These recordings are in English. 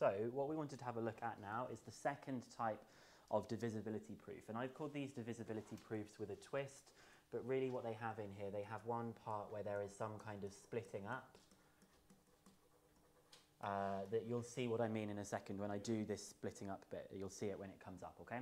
So what we wanted to have a look at now is the second type of divisibility proof. And I've called these divisibility proofs with a twist, but really what they have in here, they have one part where there is some kind of splitting up. Uh, that you'll see what I mean in a second when I do this splitting up bit. You'll see it when it comes up, okay?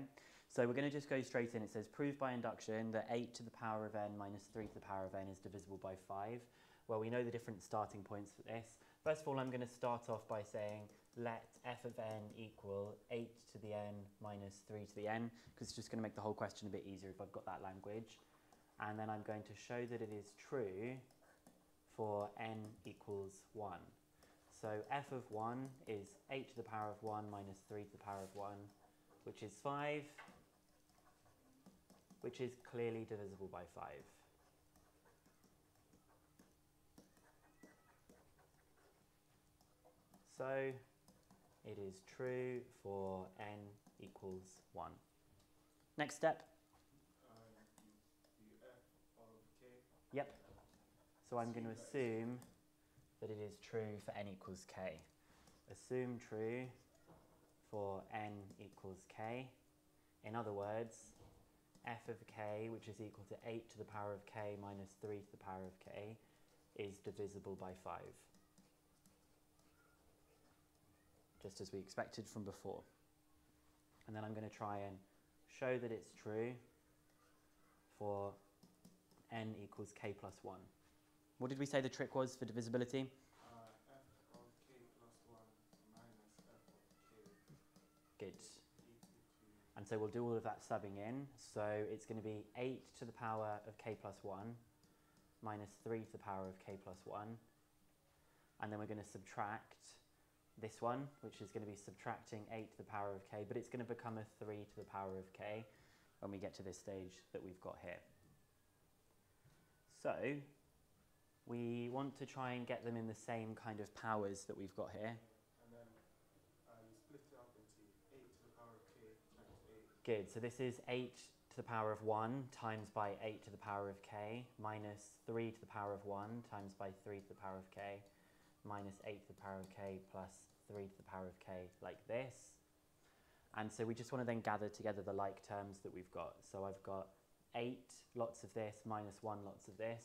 So we're going to just go straight in. It says, prove by induction that 8 to the power of n minus 3 to the power of n is divisible by 5. Well, we know the different starting points for this. First of all, I'm going to start off by saying let f of n equal 8 to the n minus 3 to the n, because it's just going to make the whole question a bit easier if I've got that language. And then I'm going to show that it is true for n equals 1. So f of 1 is 8 to the power of 1 minus 3 to the power of 1, which is 5, which is clearly divisible by 5. So it is true for n equals 1. Next step. Yep. So I'm going to assume that it is true for n equals k. Assume true for n equals k. In other words, f of k, which is equal to 8 to the power of k minus 3 to the power of k, is divisible by 5. Just as we expected from before. And then I'm going to try and show that it's true for n equals k plus 1. What did we say the trick was for divisibility? Uh, f of k plus 1 minus f of k Good. And so we'll do all of that subbing in. So it's going to be 8 to the power of k plus 1 minus 3 to the power of k plus 1. And then we're going to subtract this one, which is going to be subtracting 8 to the power of k, but it's going to become a 3 to the power of k when we get to this stage that we've got here. So we want to try and get them in the same kind of powers that we've got here. and then uh, you split it up into 8 to the power of k times 8. Good, so this is 8 to the power of 1 times by 8 to the power of k minus 3 to the power of 1 times by 3 to the power of k minus 8 to the power of k plus 3 to the power of k like this. And so we just want to then gather together the like terms that we've got. So I've got 8 lots of this minus 1 lots of this,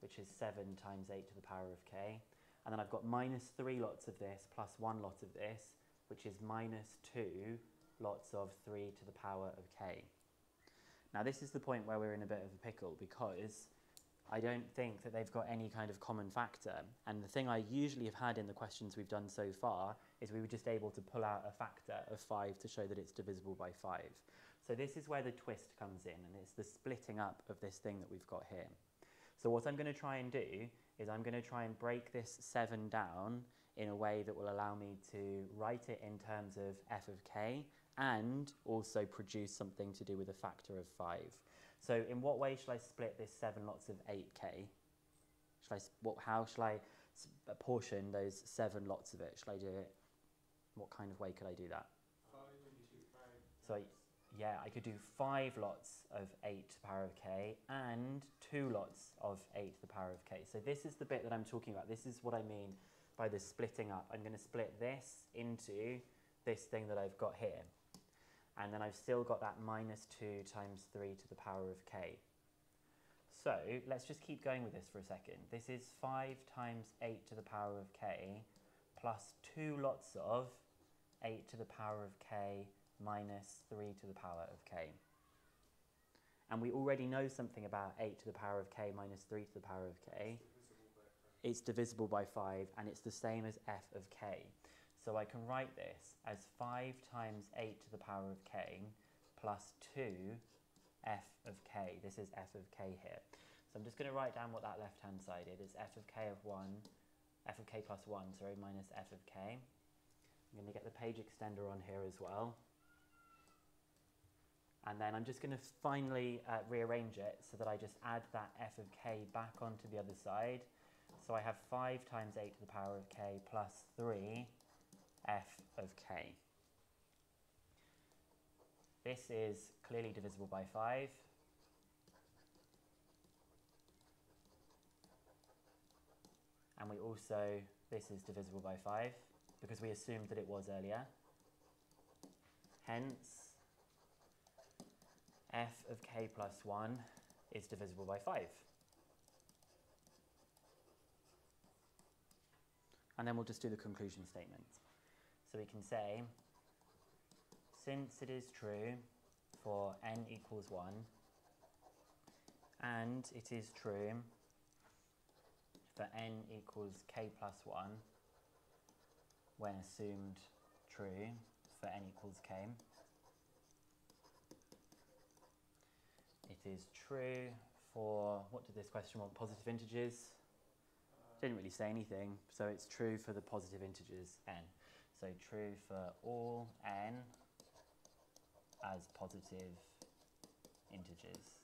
which is 7 times 8 to the power of k. And then I've got minus 3 lots of this plus 1 lot of this, which is minus 2 lots of 3 to the power of k. Now this is the point where we're in a bit of a pickle because I don't think that they've got any kind of common factor. And the thing I usually have had in the questions we've done so far is we were just able to pull out a factor of 5 to show that it's divisible by 5. So this is where the twist comes in, and it's the splitting up of this thing that we've got here. So what I'm going to try and do is I'm going to try and break this 7 down in a way that will allow me to write it in terms of f of k and also produce something to do with a factor of 5. So in what way shall I split this 7 lots of 8k? Shall I, what, how shall I apportion those 7 lots of it? Shall I do it, what kind of way could I do that? 5 into 5. So I- Yeah, I could do 5 lots of 8 to the power of k and 2 lots of 8 to the power of k. So this is the bit that I'm talking about. This is what I mean by the splitting up. I'm going to split this into this thing that I've got here. And then I've still got that minus 2 times 3 to the power of k. So let's just keep going with this for a second. This is 5 times 8 to the power of k plus 2 lots of 8 to the power of k minus 3 to the power of k. And we already know something about 8 to the power of k minus 3 to the power of k. It's divisible by 5 and it's the same as f of k. So I can write this as 5 times 8 to the power of k plus 2 f of k. This is f of k here. So I'm just going to write down what that left hand side is. It's f of k of 1, f of k plus 1, sorry, minus f of k. I'm going to get the page extender on here as well. And then I'm just going to finally uh, rearrange it so that I just add that f of k back onto the other side. So I have 5 times 8 to the power of k plus 3 f of k. This is clearly divisible by 5. And we also, this is divisible by 5. because we assumed that it was earlier. Hence, f of k plus 1 is divisible by 5. And then we'll just do the conclusion statement. So we can say, since it is true for n equals 1, and it is true for n equals k plus 1 when assumed true for n equals k. It is true for, what did this question want, positive integers? Didn't really say anything, so it's true for the positive integers n. So true for all n as positive integers.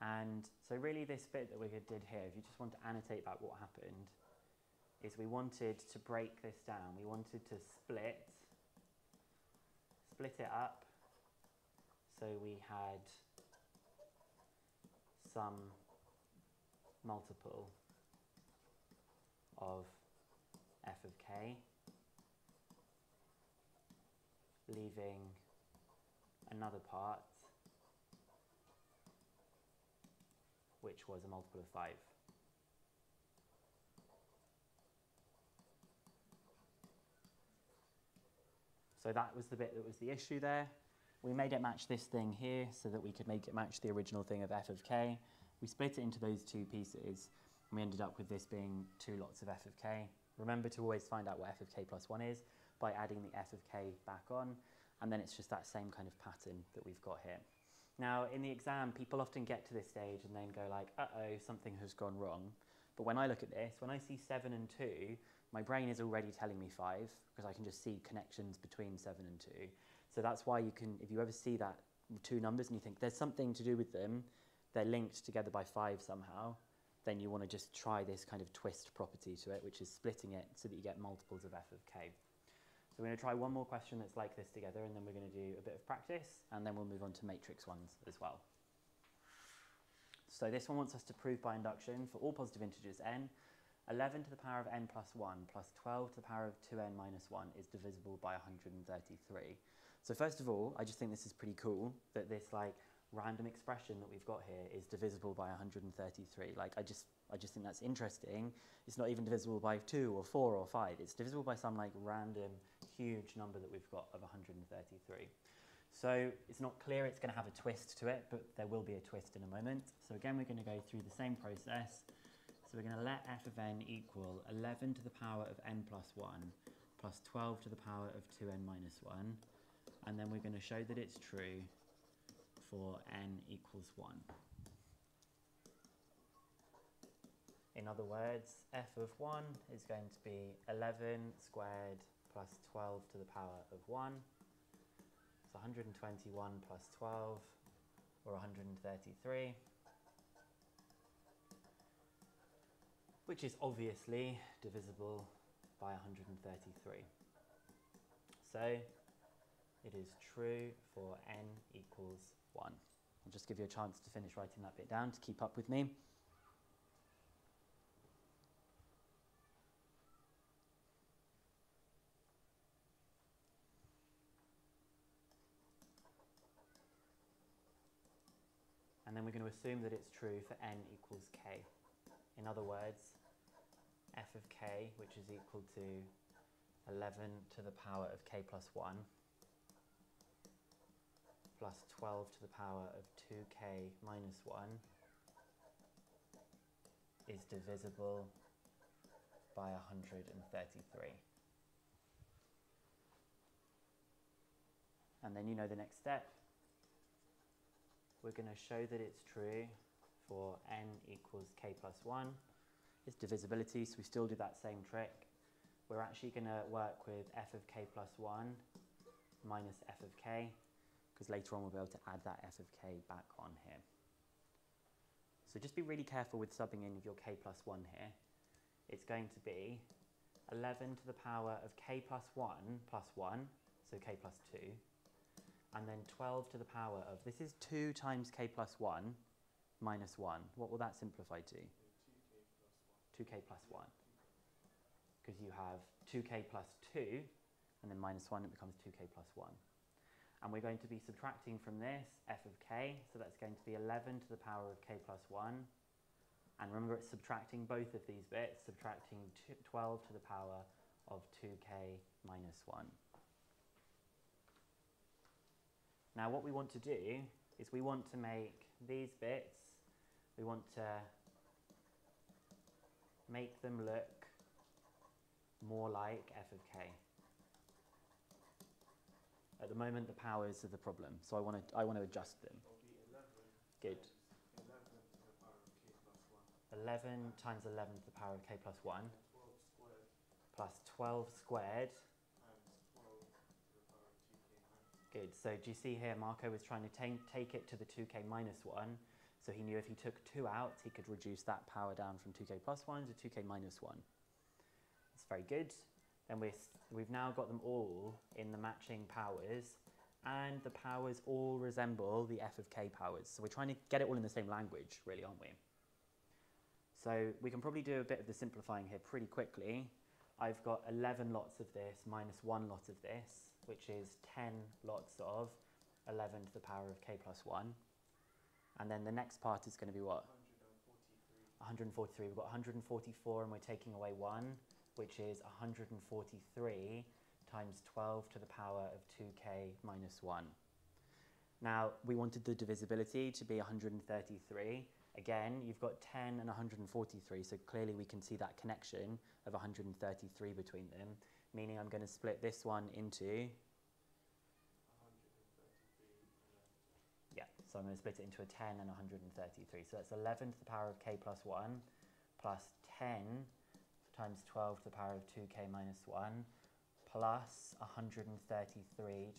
And so really this bit that we did here, if you just want to annotate about what happened, is we wanted to break this down. We wanted to split, split it up. So we had some multiple of f of k, leaving another part which was a multiple of 5. So that was the bit that was the issue there. We made it match this thing here so that we could make it match the original thing of f of k. We split it into those two pieces and we ended up with this being two lots of f of k. Remember to always find out what f of k plus 1 is by adding the f of k back on and then it's just that same kind of pattern that we've got here. Now, in the exam, people often get to this stage and then go like, uh-oh, something has gone wrong. But when I look at this, when I see 7 and 2, my brain is already telling me 5 because I can just see connections between 7 and 2. So that's why you can, if you ever see that two numbers and you think there's something to do with them, they're linked together by 5 somehow, then you want to just try this kind of twist property to it, which is splitting it so that you get multiples of f of k. So we're going to try one more question that's like this together, and then we're going to do a bit of practice, and then we'll move on to matrix ones as well. So this one wants us to prove by induction for all positive integers n, 11 to the power of n plus 1 plus 12 to the power of 2n minus 1 is divisible by 133. So first of all, I just think this is pretty cool that this like random expression that we've got here is divisible by 133. Like I just I just think that's interesting. It's not even divisible by 2 or 4 or 5. It's divisible by some like random huge number that we've got of 133. So it's not clear it's going to have a twist to it, but there will be a twist in a moment. So again, we're going to go through the same process. So we're going to let f of n equal 11 to the power of n plus 1 plus 12 to the power of 2n minus 1. And then we're going to show that it's true for n equals 1. In other words, f of 1 is going to be 11 squared plus 12 to the power of 1. So 121 plus 12, or 133. Which is obviously divisible by 133. So it is true for n equals 1. I'll just give you a chance to finish writing that bit down to keep up with me. And then we're going to assume that it's true for n equals k. In other words, f of k, which is equal to 11 to the power of k plus 1 plus 12 to the power of 2k minus 1 is divisible by 133. And then you know the next step. We're going to show that it's true for n equals k plus 1. It's divisibility, so we still do that same trick. We're actually going to work with f of k plus 1 minus f of k, because later on we'll be able to add that f of k back on here. So just be really careful with subbing in your k plus 1 here. It's going to be 11 to the power of k plus 1 plus 1, so k plus 2, and then 12 to the power of, this is 2 times k plus 1, minus 1. What will that simplify to? 2k 2k plus plus 1. Because you have 2k plus 2, and then minus 1, it becomes 2k plus 1. And we're going to be subtracting from this f of k, so that's going to be 11 to the power of k plus 1. And remember, it's subtracting both of these bits, subtracting 12 to the power of 2k minus 1. Now, what we want to do is we want to make these bits, we want to make them look more like f of k. At the moment, the powers are the problem, so I want to I want to adjust them. It'll be 11 Good. 11 to the power of k plus 1. 11 times 11 to the power of k plus 1 12 squared plus 12 squared. times 12 to the power of 2k minus. Good. So do you see here, Marco was trying to ta- take it to the 2k minus 1. So he knew if he took 2 out, he could reduce that power down from 2k plus 1 to 2k minus 1. It's very good. Then we're, we've now got them all in the matching powers, and the powers all resemble the f of k powers. So we're trying to get it all in the same language, really, aren't we? So we can probably do a bit of the simplifying here pretty quickly. I've got 11 lots of this minus 1 lot of this, which is 10 lots of 11 to the power of k plus 1. And then the next part is going to be what? 143 143. We've got 144 and we're taking away 1, which is 143 times 12 to the power of 2k minus 1. Now, we wanted the divisibility to be 133. Again, you've got 10 and 143, so clearly we can see that connection of 133 between them, meaning I'm going to split this one into 133 Yeah, so I'm going to split it into a 10 and 133. So that's 11 to the power of k plus 1 plus 10 times 12 to the power of 2k minus 1 plus 133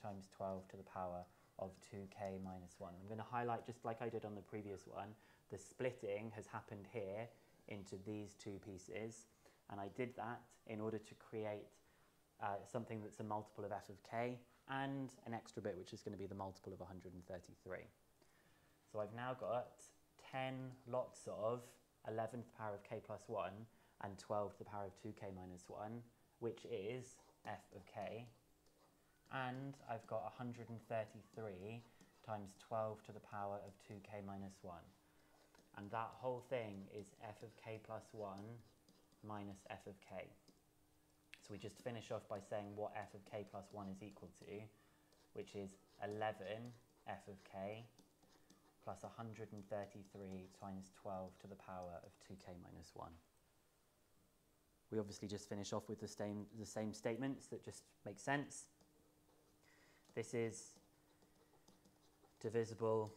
times 12 to the power of 2k minus 1. I'm going to highlight, just like I did on the previous one, the splitting has happened here into these two pieces. And I did that in order to create uh, something that's a multiple of f of k and an extra bit which is going to be the multiple of 133. So I've now got 10 lots of 11th power of k plus 1 and 12 to the power of 2k minus 1, which is f of k. And I've got 133 times 12 to the power of 2k minus 1. And that whole thing is f of k plus 1 minus f of k. So we just finish off by saying what f of k plus 1 is equal to, which is 11 f of k plus 133 times 12 to the power of 2k minus 1. We obviously just finish off with the same, the same statements that just make sense. This is divisible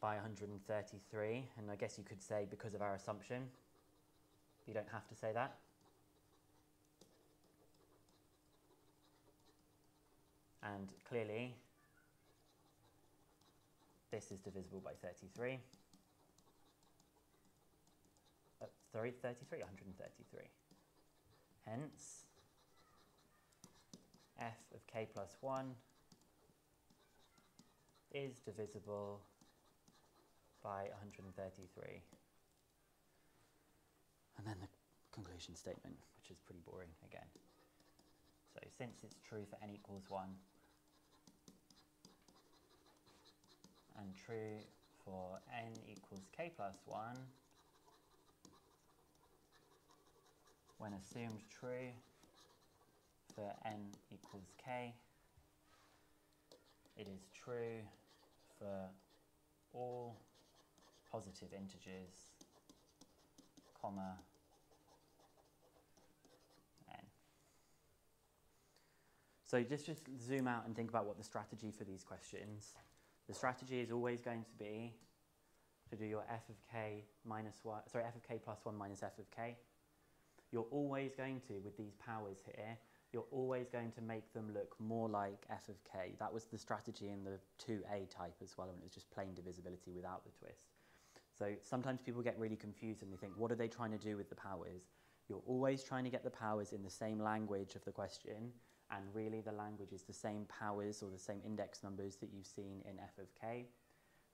by 133, and I guess you could say because of our assumption. You don't have to say that. And clearly, this is divisible by 33. Uh, sorry, 33, 133. Hence, f of k plus 1 is divisible by 133. And then the conclusion statement, which is pretty boring again. So since it's true for n equals 1 and true for n equals k plus 1, when assumed true for n equals k, it is true for all positive integers, comma, n. So just, just zoom out and think about what the strategy for these questions. The strategy is always going to be to do your f of k minus 1, sorry, f of k plus 1 minus f of k. You're always going to, with these powers here, you're always going to make them look more like f of k. That was the strategy in the 2a type as well, when it was just plain divisibility without the twist. So sometimes people get really confused and they think, what are they trying to do with the powers? You're always trying to get the powers in the same language of the question, and really the language is the same powers or the same index numbers that you've seen in f of k.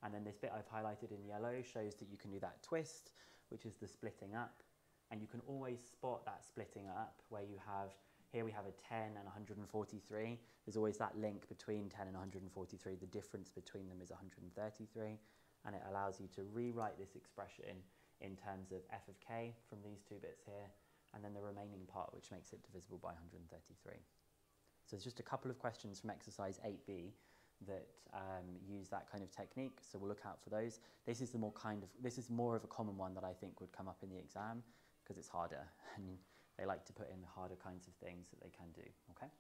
And then this bit I've highlighted in yellow shows that you can do that twist, which is the splitting up. And you can always spot that splitting up where you have, here we have a 10 and 143. There's always that link between 10 and 143. The difference between them is 133. And it allows you to rewrite this expression in terms of f of k from these two bits here, and then the remaining part, which makes it divisible by 133. So there's just a couple of questions from exercise 8b that um, use that kind of technique. So we'll look out for those. This is the more kind of, this is more of a common one that I think would come up in the exam because it's harder and they like to put in the harder kinds of things that they can do, okay?